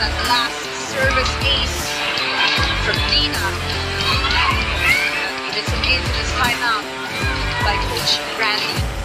that last service ace from Dina. It's in to this timeout by Coach Randy.